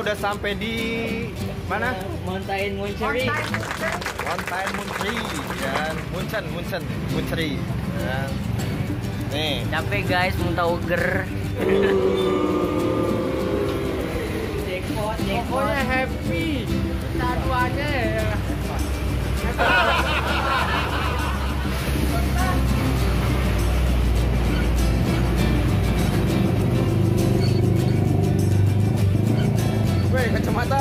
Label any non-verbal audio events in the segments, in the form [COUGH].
Udah sampai di mana? Mountain Monchery. One time Muntri, ya. Munchen, Munchen, Muntri. Ya. Nih, Capek guys, muntah uger. Jackpot, Pokoknya happy. Taruhannya ya. Weh kacamata.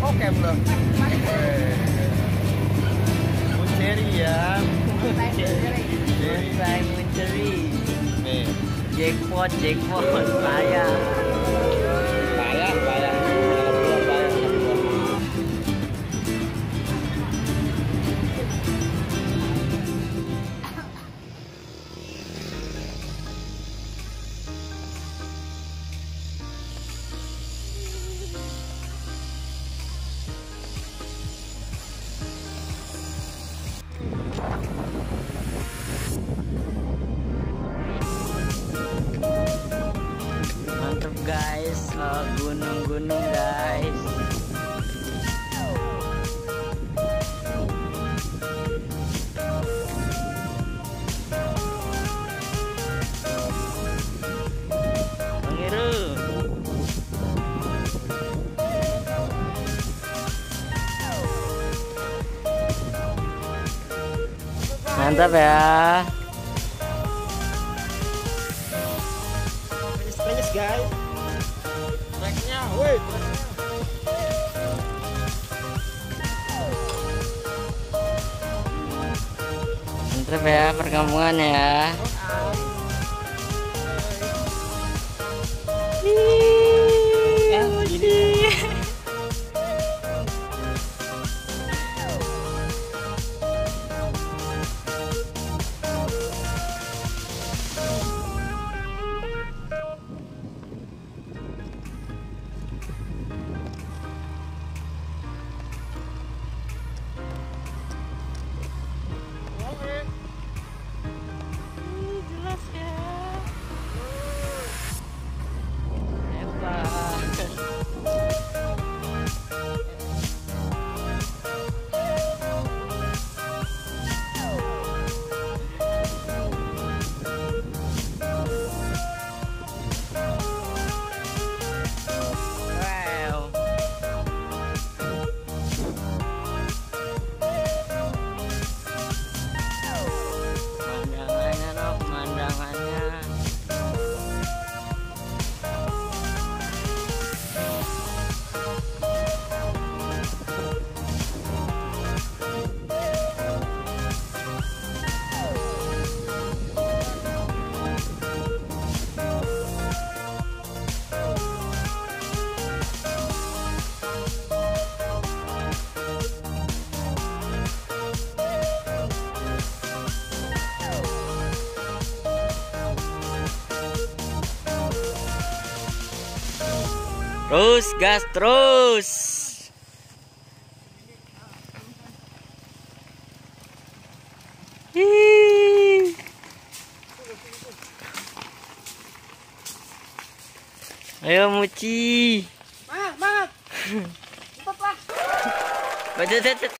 Oke, belum. Muntri ya. Monchery. Nih, Jackpot, jackpot, saya. Gunung-gunung guys. Mantap ya. Manis guys. Mantap ya perkampungan ya. Jelas Terus gas terus. Ih. Ayo Muci. Mak, mak. [LAUGHS] Cepat lah.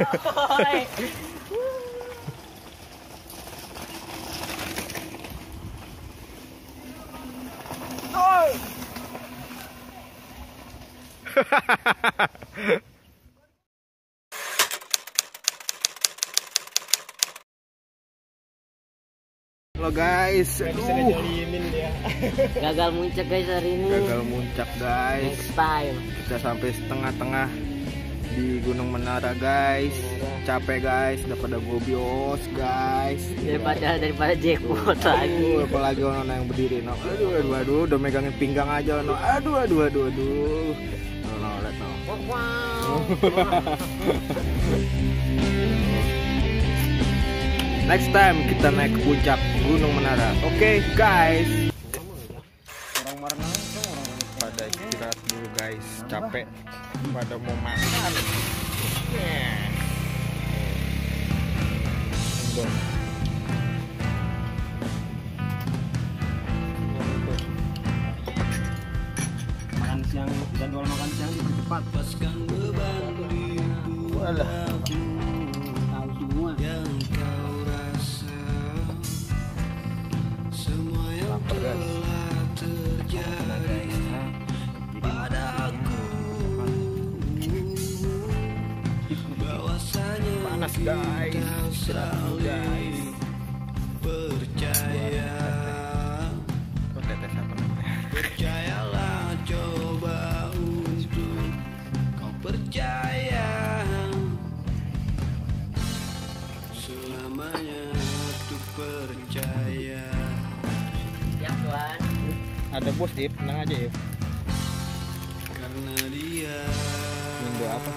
Baca. Halo guys, aduh, [LAUGHS] Gagal muncak guys hari ini. gagal muncak guys. Next time. Kita sampai setengah-tengah di Gunung Menara guys. Capek guys, udah pada gobios guys. Daripada daripada jackpot lagi. Aduh, apalagi ono yang berdiri no. Aduh, aduh, aduh, udah megangin pinggang aja no. Aduh, aduh, aduh, aduh. No, no, lihat no. [LAUGHS] Next time kita naik ke puncak Gunung Menara. Oke, guys. Orang mana pada istirahat dulu guys, capek. Pada mau makan. Yeah. Enggak. makan siang jadwal makan siang itu cepat Walah. tahu Ada bos Ip, tenang aja Ip. Mindo apa?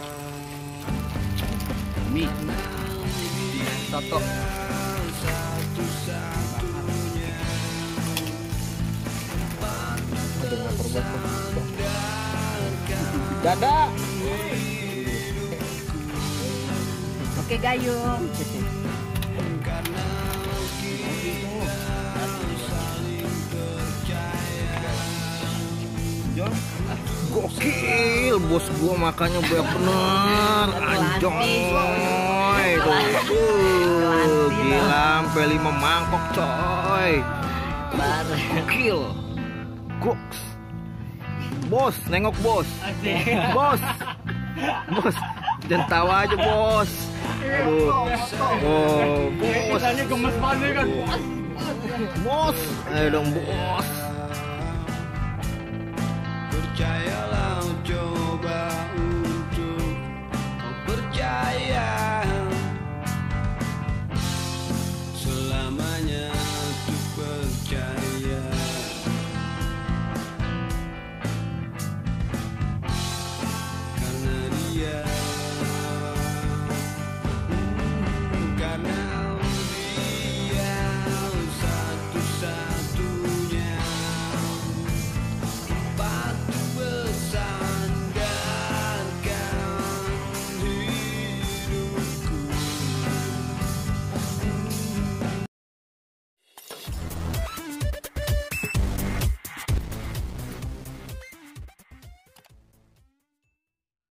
mie Soto. Ada ngapur. Dada. Oke gayung. Gokil, bos gua makanya banyak bener. Anjoy. Tuh, gila sampai lima mangkok coy. Gokil. Goks. Bos, nengok bos. Bos. Bos. Jangan tawa aja bos. Aduh. Oh, bos. kan Bos. Ayo dong bos.